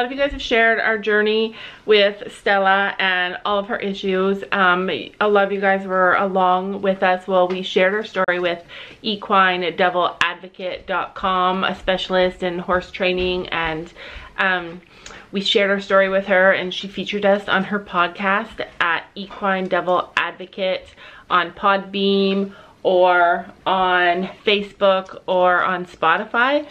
A lot of you guys have shared our journey with Stella and all of her issues. Um, a lot of you guys were along with us while we shared our story with equinedevilsadvocate.com, a specialist in horse training and um, we shared our story with her and she featured us on her podcast at Equine Devil Advocate on Podbean or on Facebook or on Spotify.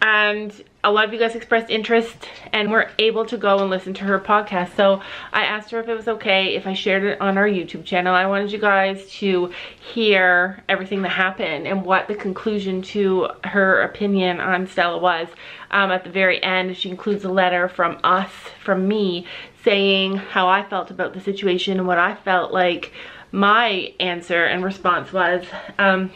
And a lot of you guys expressed interest and were able to go and listen to her podcast. So I asked her if it was okay if I shared it on our YouTube channel. I wanted you guys to hear everything that happened and what the conclusion to her opinion on Stella was. Um, at the very end, she includes a letter from us, from me, saying how I felt about the situation and what I felt like my answer and response was. Um,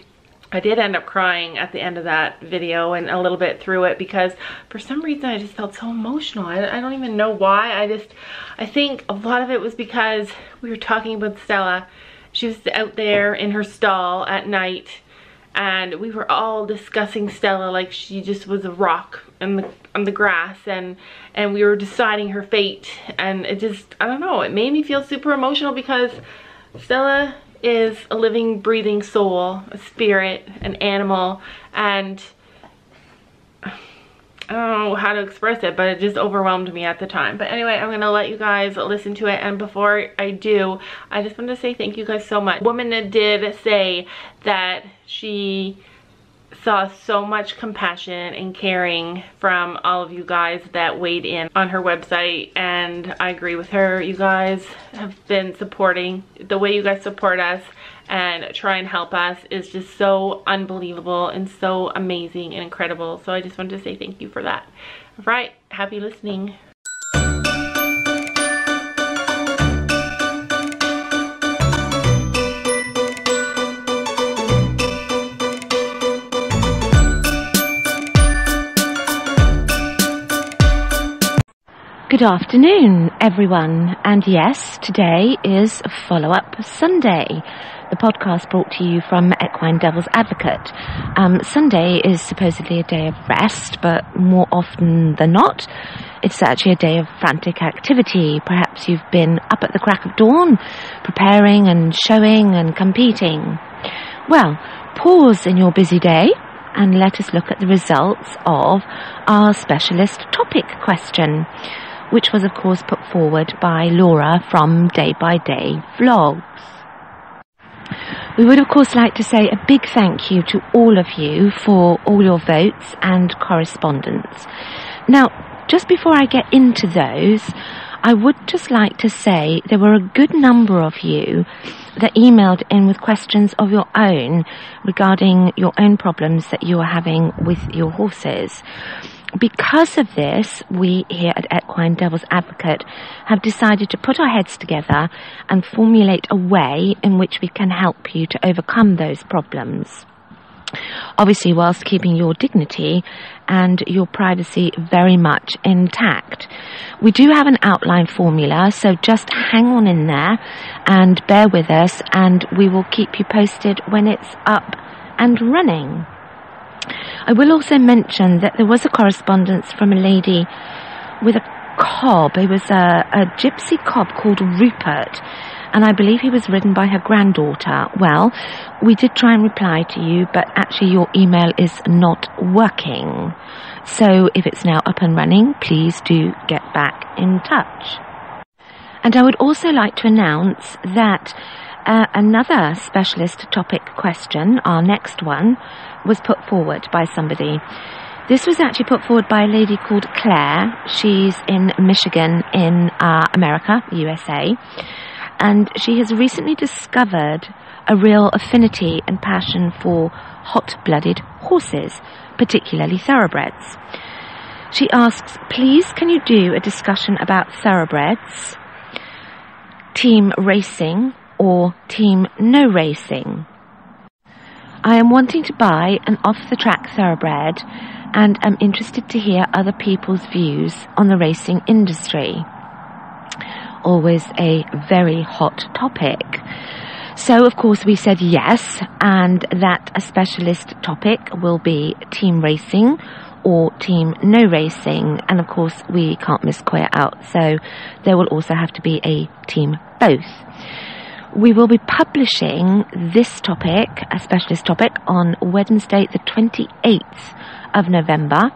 I did end up crying at the end of that video and a little bit through it because for some reason I just felt so emotional. I, I, don't even know why. I just, I think a lot of it was because we were talking about Stella. She was out there in her stall at night and we were all discussing Stella like she just was a rock on the, on the grass and, and we were deciding her fate and it just, I don't know, it made me feel super emotional because Stella is a living, breathing soul, a spirit, an animal, and I don't know how to express it, but it just overwhelmed me at the time. But anyway, I'm going to let you guys listen to it. And before I do, I just want to say thank you guys so much. Woman did say that she saw so much compassion and caring from all of you guys that weighed in on her website and I agree with her. You guys have been supporting. The way you guys support us and try and help us is just so unbelievable and so amazing and incredible. So I just wanted to say thank you for that. All right, happy listening. Good afternoon, everyone. And yes, today is Follow Up Sunday, the podcast brought to you from Equine Devil's Advocate. Um, Sunday is supposedly a day of rest, but more often than not, it's actually a day of frantic activity. Perhaps you've been up at the crack of dawn, preparing and showing and competing. Well, pause in your busy day and let us look at the results of our specialist topic question which was of course put forward by Laura from Day by Day Vlogs. We would of course like to say a big thank you to all of you for all your votes and correspondence. Now, just before I get into those, I would just like to say there were a good number of you that emailed in with questions of your own regarding your own problems that you are having with your horses because of this, we here at Equine Devil's Advocate have decided to put our heads together and formulate a way in which we can help you to overcome those problems. Obviously, whilst keeping your dignity and your privacy very much intact. We do have an outline formula, so just hang on in there and bear with us, and we will keep you posted when it's up and running. I will also mention that there was a correspondence from a lady with a cob. It was a, a gypsy cob called Rupert, and I believe he was ridden by her granddaughter. Well, we did try and reply to you, but actually your email is not working. So if it's now up and running, please do get back in touch. And I would also like to announce that uh, another specialist topic question, our next one, was put forward by somebody. This was actually put forward by a lady called Claire. She's in Michigan in uh, America, USA. And she has recently discovered a real affinity and passion for hot-blooded horses, particularly thoroughbreds. She asks, please can you do a discussion about thoroughbreds, team racing, or team no racing? I am wanting to buy an off-the-track thoroughbred and am interested to hear other people's views on the racing industry. Always a very hot topic. So, of course, we said yes, and that a specialist topic will be team racing or team no racing. And of course, we can't miss Koya out, so there will also have to be a team both. We will be publishing this topic, a specialist topic, on Wednesday, the 28th of November.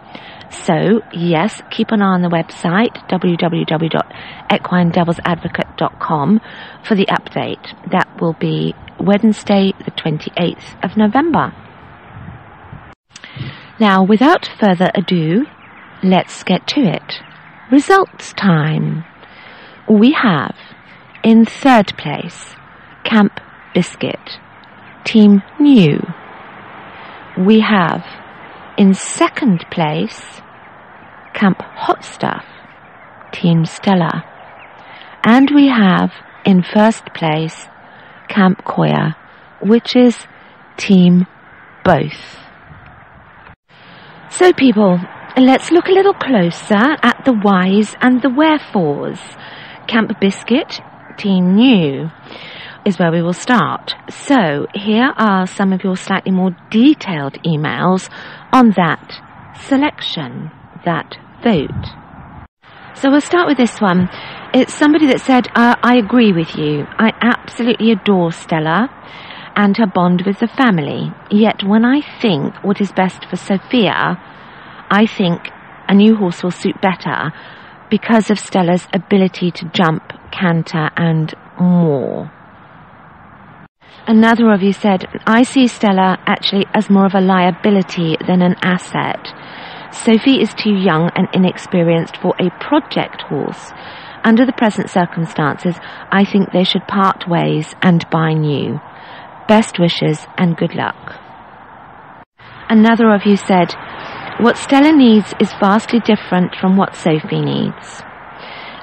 So, yes, keep an eye on the website, www.equinedevilsadvocate.com, for the update. That will be Wednesday, the 28th of November. Now, without further ado, let's get to it. Results time. We have, in third place, Camp Biscuit, Team New. We have, in second place, Camp Hot Stuff, Team Stella. And we have, in first place, Camp Koya, which is Team Both. So, people, let's look a little closer at the whys and the wherefores. Camp Biscuit, Team New, is where we will start. So, here are some of your slightly more detailed emails on that selection, that vote. So, we'll start with this one. It's somebody that said, uh, I agree with you. I absolutely adore Stella and her bond with the family. Yet when I think what is best for Sophia, I think a new horse will suit better because of Stella's ability to jump, canter, and more. Another of you said, I see Stella actually as more of a liability than an asset. Sophie is too young and inexperienced for a project horse. Under the present circumstances, I think they should part ways and buy new. Best wishes and good luck. Another of you said, What Stella needs is vastly different from what Sophie needs.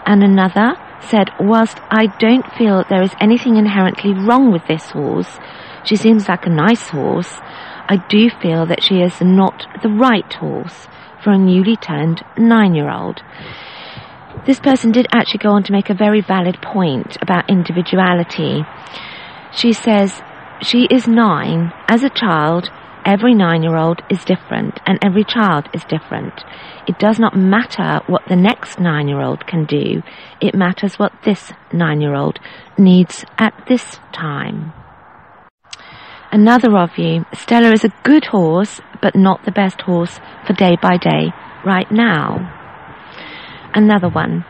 And another said, Whilst I don't feel there is anything inherently wrong with this horse, she seems like a nice horse, I do feel that she is not the right horse for a newly turned nine year old. This person did actually go on to make a very valid point about individuality. She says, she is nine. As a child, every nine year old is different and every child is different. It does not matter what the next nine year old can do. It matters what this nine year old needs at this time. Another of you, Stella is a good horse, but not the best horse for day by day right now. Another one.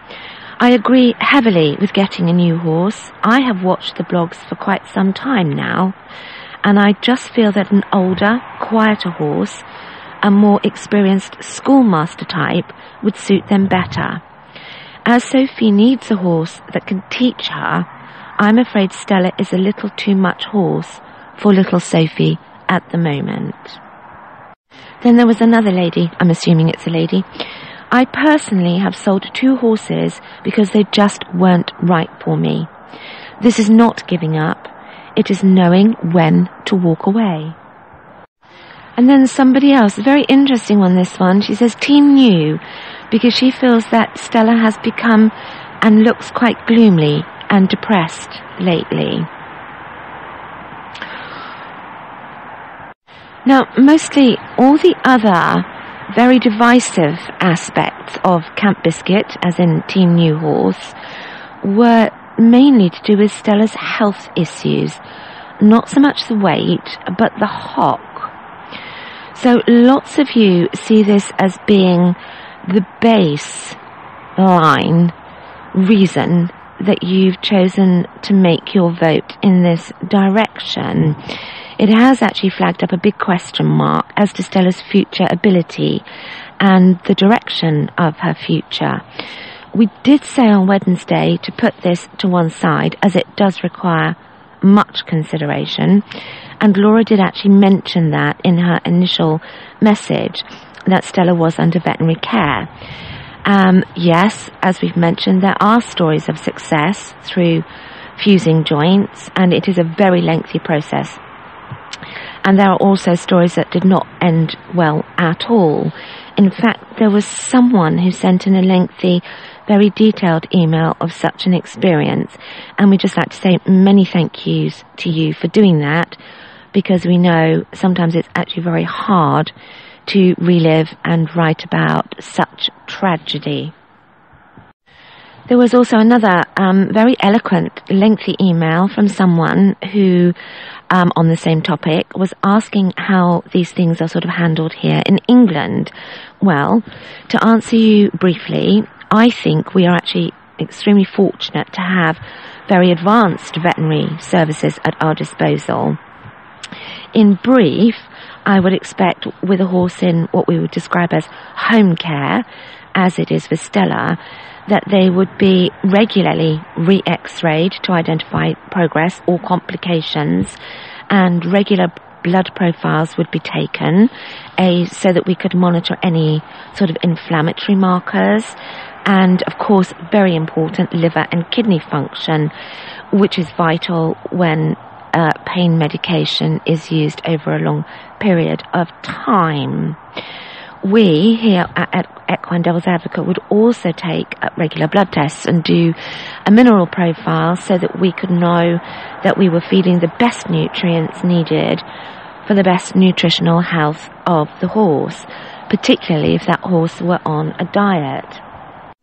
I agree heavily with getting a new horse. I have watched the blogs for quite some time now, and I just feel that an older, quieter horse, a more experienced schoolmaster type, would suit them better. As Sophie needs a horse that can teach her, I'm afraid Stella is a little too much horse for little Sophie at the moment. Then there was another lady, I'm assuming it's a lady, I personally have sold two horses because they just weren't right for me. This is not giving up. It is knowing when to walk away. And then somebody else, very interesting one, this one, she says team new because she feels that Stella has become and looks quite gloomy and depressed lately. Now, mostly all the other very divisive aspects of Camp Biscuit, as in Team New Horse, were mainly to do with Stella's health issues. Not so much the weight, but the hock. So lots of you see this as being the base line reason that you've chosen to make your vote in this direction it has actually flagged up a big question mark as to Stella's future ability and the direction of her future. We did say on Wednesday to put this to one side as it does require much consideration. And Laura did actually mention that in her initial message that Stella was under veterinary care. Um, yes, as we've mentioned, there are stories of success through fusing joints, and it is a very lengthy process and there are also stories that did not end well at all. In fact, there was someone who sent in a lengthy, very detailed email of such an experience. And we'd just like to say many thank yous to you for doing that because we know sometimes it's actually very hard to relive and write about such tragedy. There was also another um, very eloquent, lengthy email from someone who, um, on the same topic, was asking how these things are sort of handled here in England. Well, to answer you briefly, I think we are actually extremely fortunate to have very advanced veterinary services at our disposal. In brief, I would expect with a horse in what we would describe as home care, as it is with Stella, that they would be regularly re-x-rayed to identify progress or complications and regular blood profiles would be taken a, so that we could monitor any sort of inflammatory markers and of course very important liver and kidney function which is vital when uh, pain medication is used over a long period of time we here at, Equine Devil's Advocate would also take regular blood tests and do a mineral profile so that we could know that we were feeding the best nutrients needed for the best nutritional health of the horse, particularly if that horse were on a diet.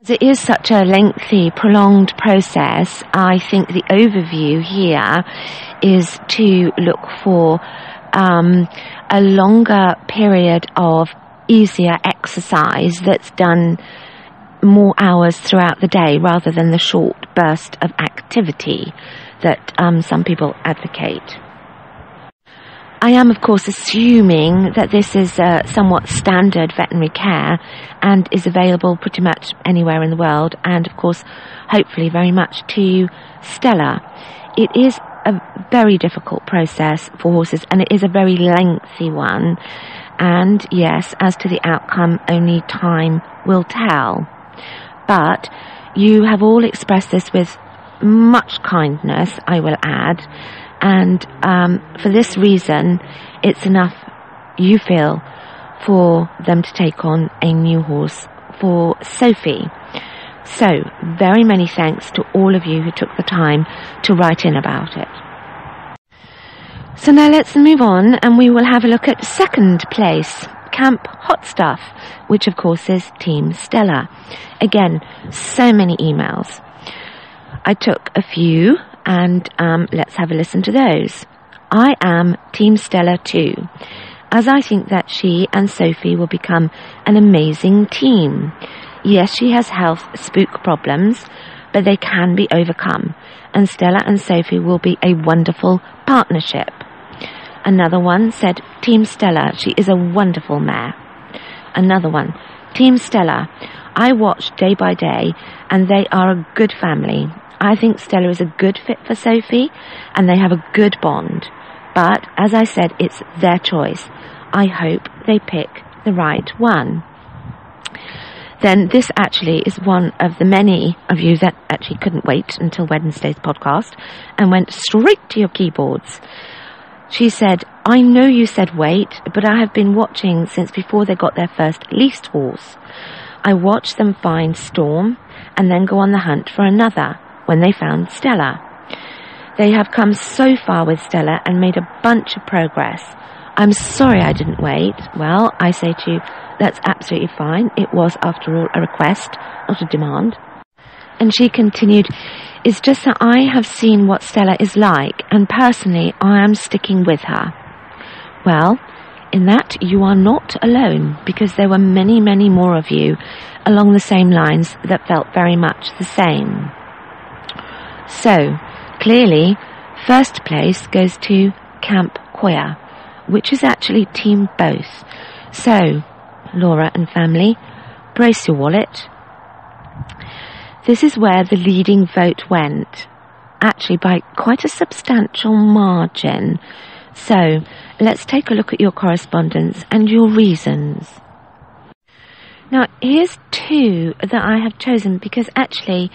It is such a lengthy, prolonged process, I think the overview here is to look for um, a longer period of easier exercise that's done more hours throughout the day rather than the short burst of activity that um, some people advocate. I am, of course, assuming that this is uh, somewhat standard veterinary care and is available pretty much anywhere in the world, and of course, hopefully, very much to Stella. It is a very difficult process for horses, and it is a very lengthy one, and yes, as to the outcome, only time will tell. But you have all expressed this with much kindness, I will add, and um, for this reason, it's enough, you feel, for them to take on a new horse for Sophie. So, very many thanks to all of you who took the time to write in about it. So now let's move on and we will have a look at second place, Camp Hot Stuff, which of course is Team Stella. Again, so many emails. I took a few and um, let's have a listen to those. I am Team Stella too, as I think that she and Sophie will become an amazing team. Yes, she has health spook problems, but they can be overcome, and Stella and Sophie will be a wonderful partnership. Another one said, Team Stella, she is a wonderful mare. Another one, Team Stella, I watch day by day and they are a good family. I think Stella is a good fit for Sophie and they have a good bond. But as I said, it's their choice. I hope they pick the right one. Then this actually is one of the many of you that actually couldn't wait until Wednesday's podcast and went straight to your keyboards. She said, I know you said wait, but I have been watching since before they got their first leased horse. I watched them find Storm and then go on the hunt for another when they found Stella. They have come so far with Stella and made a bunch of progress. I'm sorry I didn't wait. Well, I say to you, that's absolutely fine. It was, after all, a request, not a demand. And she continued, it's just that I have seen what Stella is like, and personally, I am sticking with her. Well, in that you are not alone, because there were many, many more of you along the same lines that felt very much the same. So, clearly, first place goes to Camp Koya, which is actually Team Both. So, Laura and family, brace your wallet, this is where the leading vote went, actually by quite a substantial margin. So let's take a look at your correspondence and your reasons. Now, here's two that I have chosen because actually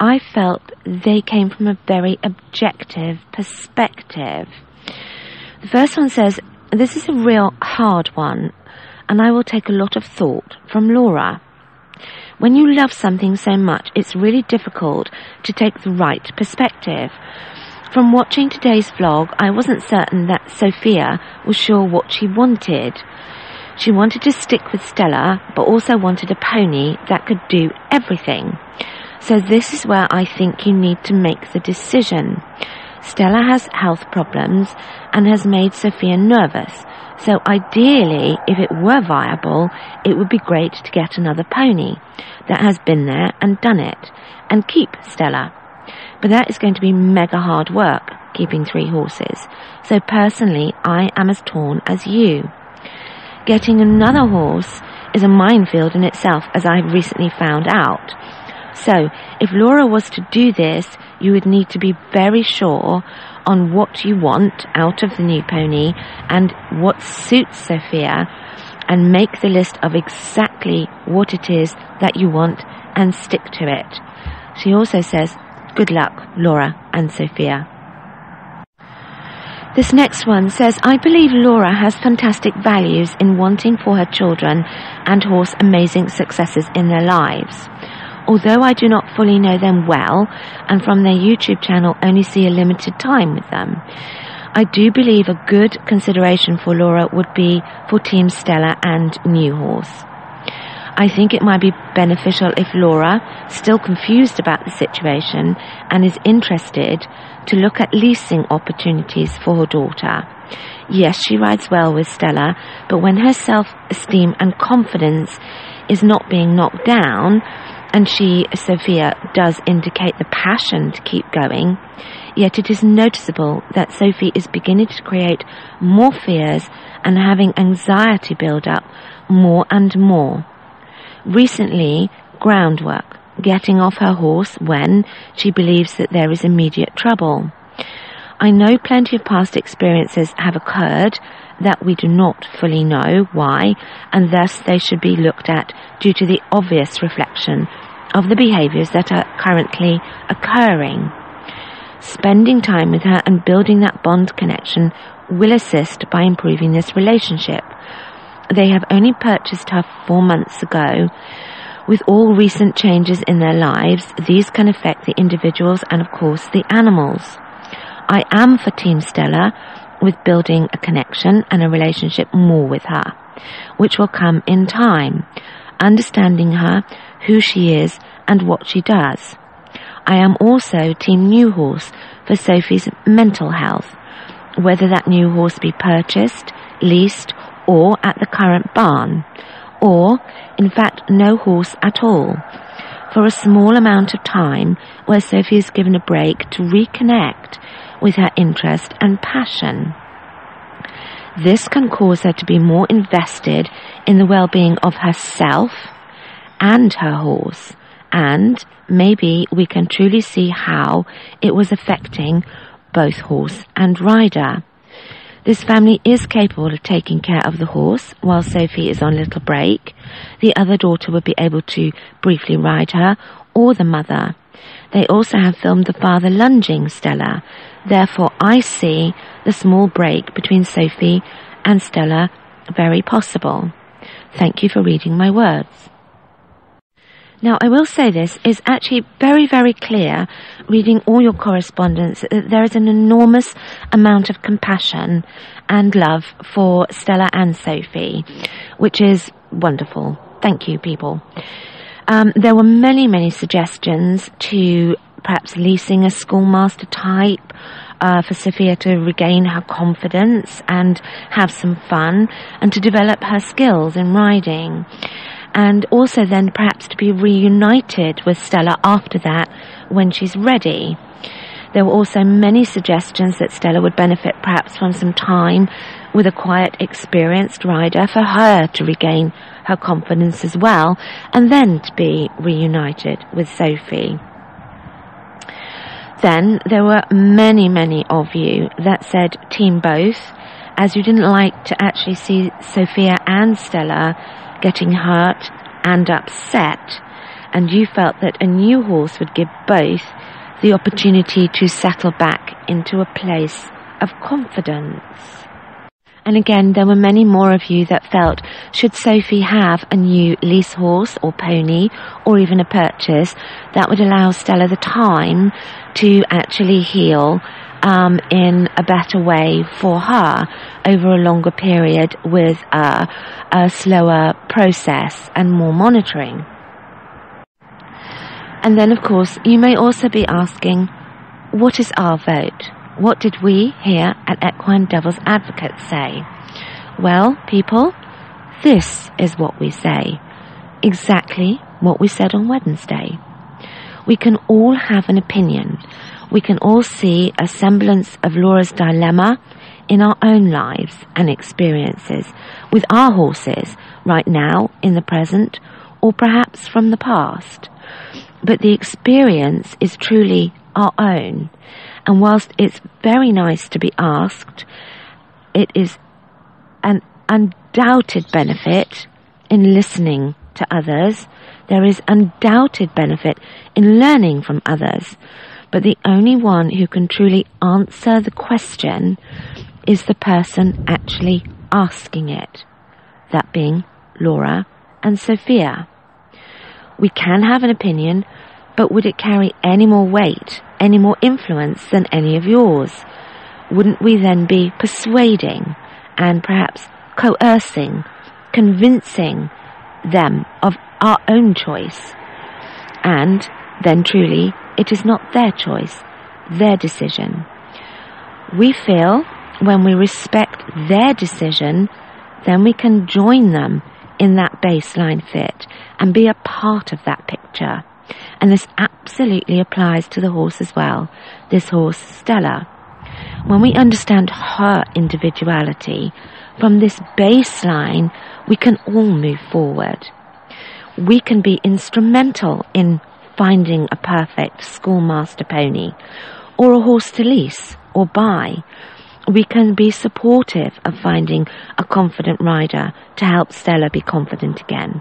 I felt they came from a very objective perspective. The first one says, This is a real hard one, and I will take a lot of thought from Laura. When you love something so much, it's really difficult to take the right perspective. From watching today's vlog, I wasn't certain that Sophia was sure what she wanted. She wanted to stick with Stella, but also wanted a pony that could do everything. So this is where I think you need to make the decision. Stella has health problems and has made Sophia nervous. So ideally, if it were viable, it would be great to get another pony that has been there and done it and keep Stella. But that is going to be mega hard work, keeping three horses. So personally, I am as torn as you. Getting another horse is a minefield in itself, as I have recently found out. So, if Laura was to do this, you would need to be very sure on what you want out of the new pony and what suits Sophia and make the list of exactly what it is that you want and stick to it. She also says, good luck, Laura and Sophia. This next one says, I believe Laura has fantastic values in wanting for her children and horse amazing successes in their lives. Although I do not fully know them well and from their YouTube channel only see a limited time with them, I do believe a good consideration for Laura would be for Team Stella and New Horse. I think it might be beneficial if Laura, still confused about the situation and is interested, to look at leasing opportunities for her daughter. Yes, she rides well with Stella, but when her self-esteem and confidence is not being knocked down, and she, Sophia, does indicate the passion to keep going, yet it is noticeable that Sophie is beginning to create more fears and having anxiety build up more and more. Recently, groundwork, getting off her horse when she believes that there is immediate trouble. I know plenty of past experiences have occurred that we do not fully know why, and thus they should be looked at due to the obvious reflection of the behaviors that are currently occurring. Spending time with her and building that bond connection will assist by improving this relationship. They have only purchased her four months ago. With all recent changes in their lives, these can affect the individuals and of course the animals. I am for Team Stella with building a connection and a relationship more with her, which will come in time, understanding her, who she is and what she does. I am also Team New Horse for Sophie's mental health, whether that new horse be purchased, leased or at the current barn, or, in fact, no horse at all, for a small amount of time where Sophie is given a break to reconnect with her interest and passion. This can cause her to be more invested in the well-being of herself and her horse, and maybe we can truly see how it was affecting both horse and rider. This family is capable of taking care of the horse while Sophie is on little break. The other daughter would be able to briefly ride her or the mother. They also have filmed the father lunging Stella. Therefore, I see the small break between Sophie and Stella very possible. Thank you for reading my words. Now, I will say this is actually very, very clear reading all your correspondence that there is an enormous amount of compassion and love for Stella and Sophie, which is wonderful. Thank you, people. Um, there were many, many suggestions to perhaps leasing a schoolmaster type uh, for Sophia to regain her confidence and have some fun and to develop her skills in riding and also then perhaps to be reunited with Stella after that when she's ready. There were also many suggestions that Stella would benefit perhaps from some time with a quiet, experienced rider for her to regain her confidence as well, and then to be reunited with Sophie. Then there were many, many of you that said team both, as you didn't like to actually see Sophia and Stella getting hurt and upset, and you felt that a new horse would give both the opportunity to settle back into a place of confidence. And again, there were many more of you that felt, should Sophie have a new lease horse or pony or even a purchase, that would allow Stella the time to actually heal um, in a better way for her over a longer period with a, a slower process and more monitoring. And then, of course, you may also be asking, what is our vote? What did we here at Equine Devil's Advocate say? Well, people, this is what we say. Exactly what we said on Wednesday. We can all have an opinion. We can all see a semblance of Laura's dilemma in our own lives and experiences with our horses right now in the present or perhaps from the past. But the experience is truly our own. And whilst it's very nice to be asked, it is an undoubted benefit in listening to others. There is undoubted benefit in learning from others. But the only one who can truly answer the question is the person actually asking it. That being Laura and Sophia. We can have an opinion, but would it carry any more weight, any more influence than any of yours? Wouldn't we then be persuading and perhaps coercing, convincing them of our own choice? And then truly, it is not their choice, their decision. We feel when we respect their decision, then we can join them in that baseline fit and be a part of that picture. And this absolutely applies to the horse as well. This horse, Stella. When we understand her individuality, from this baseline, we can all move forward. We can be instrumental in finding a perfect schoolmaster pony, or a horse to lease or buy, we can be supportive of finding a confident rider to help Stella be confident again.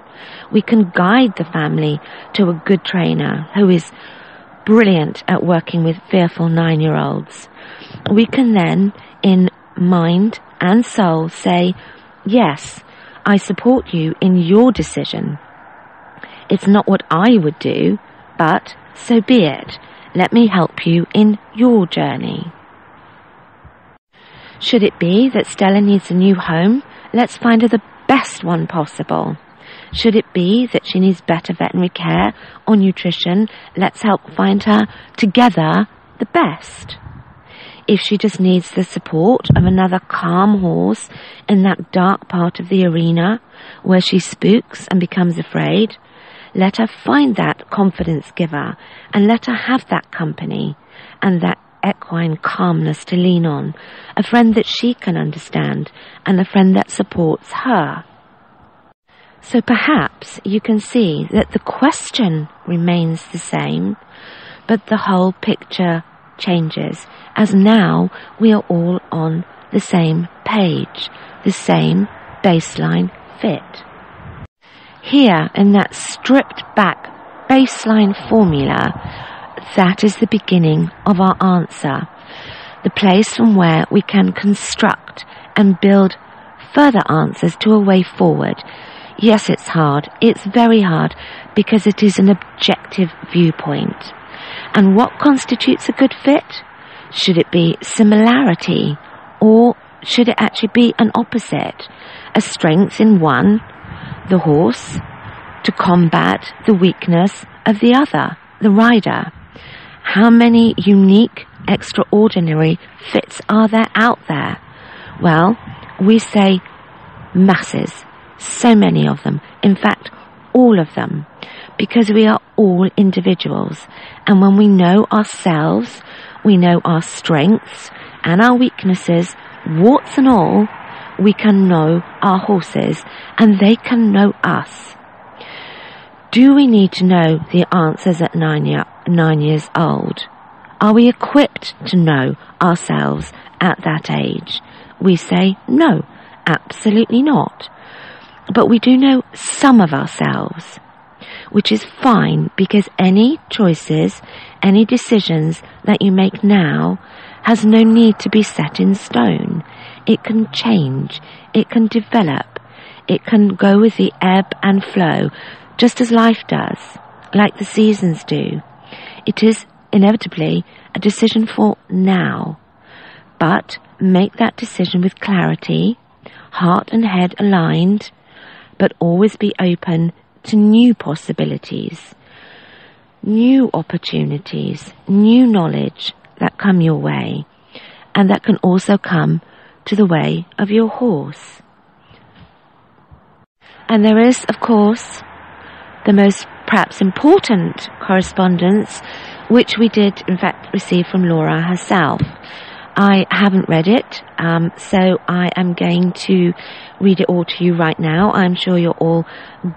We can guide the family to a good trainer who is brilliant at working with fearful nine year olds. We can then, in mind and soul, say, Yes, I support you in your decision. It's not what I would do, but so be it. Let me help you in your journey. Should it be that Stella needs a new home, let's find her the best one possible. Should it be that she needs better veterinary care or nutrition, let's help find her together the best. If she just needs the support of another calm horse in that dark part of the arena where she spooks and becomes afraid, let her find that confidence giver and let her have that company and that equine calmness to lean on, a friend that she can understand, and a friend that supports her. So perhaps you can see that the question remains the same, but the whole picture changes as now we are all on the same page, the same baseline fit. Here in that stripped back baseline formula, that is the beginning of our answer, the place from where we can construct and build further answers to a way forward. Yes, it's hard. It's very hard because it is an objective viewpoint. And what constitutes a good fit? Should it be similarity or should it actually be an opposite? A strength in one, the horse, to combat the weakness of the other, the rider. How many unique, extraordinary fits are there out there? Well, we say masses, so many of them. In fact, all of them. Because we are all individuals. And when we know ourselves, we know our strengths and our weaknesses, warts and all, we can know our horses and they can know us. Do we need to know the answers at nine, year, nine years old? Are we equipped to know ourselves at that age? We say no, absolutely not. But we do know some of ourselves, which is fine because any choices, any decisions that you make now has no need to be set in stone. It can change, it can develop, it can go with the ebb and flow just as life does, like the seasons do. It is inevitably a decision for now, But make that decision with clarity, heart and head aligned, but always be open to new possibilities, new opportunities, new knowledge that come your way, and that can also come to the way of your horse. And there is, of course, the most perhaps important correspondence, which we did in fact receive from Laura herself. I haven't read it, um, so I am going to read it all to you right now. I'm sure you're all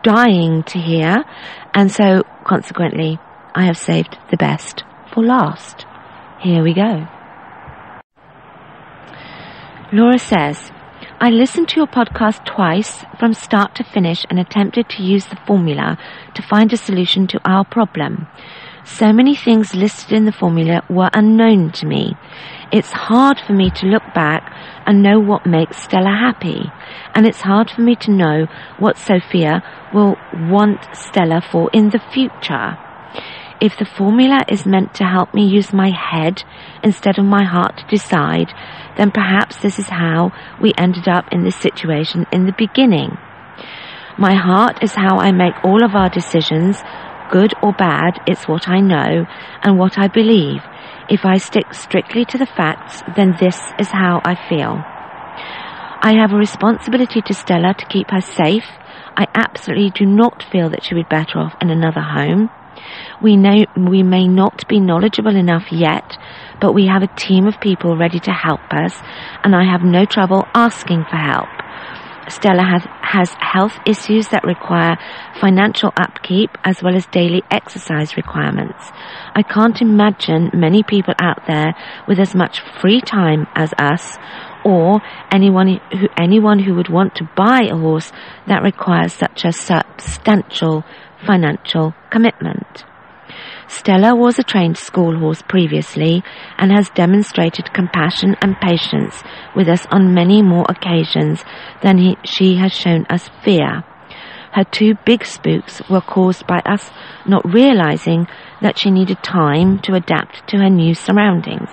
dying to hear, and so consequently, I have saved the best for last. Here we go. Laura says, I listened to your podcast twice from start to finish and attempted to use the formula to find a solution to our problem. So many things listed in the formula were unknown to me. It's hard for me to look back and know what makes Stella happy. And it's hard for me to know what Sophia will want Stella for in the future. If the formula is meant to help me use my head instead of my heart to decide, then perhaps this is how we ended up in this situation in the beginning. My heart is how I make all of our decisions, good or bad, it's what I know and what I believe. If I stick strictly to the facts, then this is how I feel. I have a responsibility to Stella to keep her safe. I absolutely do not feel that she would be better off in another home. We know we may not be knowledgeable enough yet, but we have a team of people ready to help us, and I have no trouble asking for help. Stella has, has health issues that require financial upkeep as well as daily exercise requirements. I can't imagine many people out there with as much free time as us or anyone who, anyone who would want to buy a horse that requires such a substantial financial commitment. Stella was a trained school horse previously and has demonstrated compassion and patience with us on many more occasions than he, she has shown us fear. Her two big spooks were caused by us not realizing that she needed time to adapt to her new surroundings.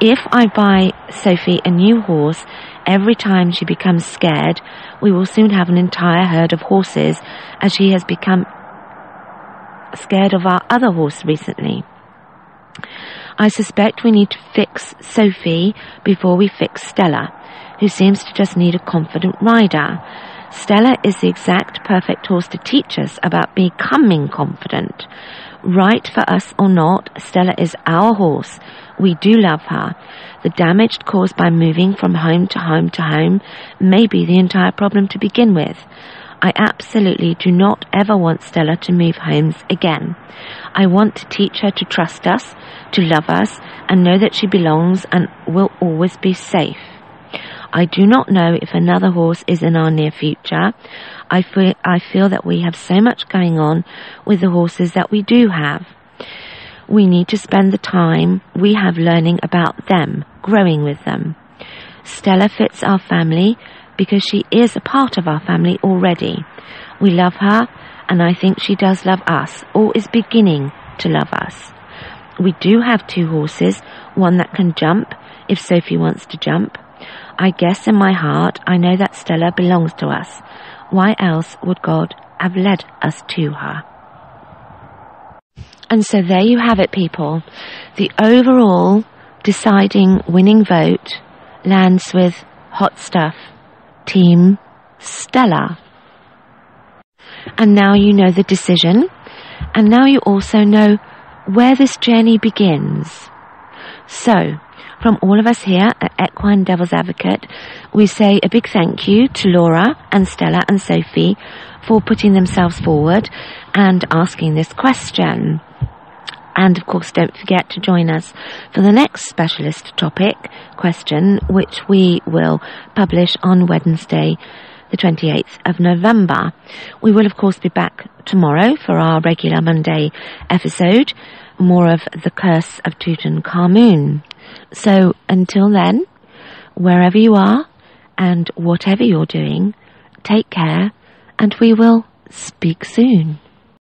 If I buy Sophie a new horse every time she becomes scared, we will soon have an entire herd of horses as she has become scared of our other horse recently. I suspect we need to fix Sophie before we fix Stella, who seems to just need a confident rider. Stella is the exact perfect horse to teach us about becoming confident. Right for us or not, Stella is our horse. We do love her. The damage caused by moving from home to home to home may be the entire problem to begin with. I absolutely do not ever want Stella to move homes again. I want to teach her to trust us, to love us, and know that she belongs and will always be safe. I do not know if another horse is in our near future. I feel, I feel that we have so much going on with the horses that we do have. We need to spend the time we have learning about them, growing with them. Stella fits our family because she is a part of our family already. We love her, and I think she does love us, or is beginning to love us. We do have two horses, one that can jump if Sophie wants to jump. I guess in my heart I know that Stella belongs to us. Why else would God have led us to her? And so there you have it, people. The overall deciding winning vote lands with hot stuff Team Stella. And now you know the decision, and now you also know where this journey begins. So, from all of us here at Equine Devil's Advocate, we say a big thank you to Laura and Stella and Sophie for putting themselves forward and asking this question. And of course, don't forget to join us for the next specialist topic question, which we will publish on Wednesday, the 28th of November. We will, of course, be back tomorrow for our regular Monday episode, more of the curse of Tutankhamun. So until then, wherever you are and whatever you're doing, take care and we will speak soon.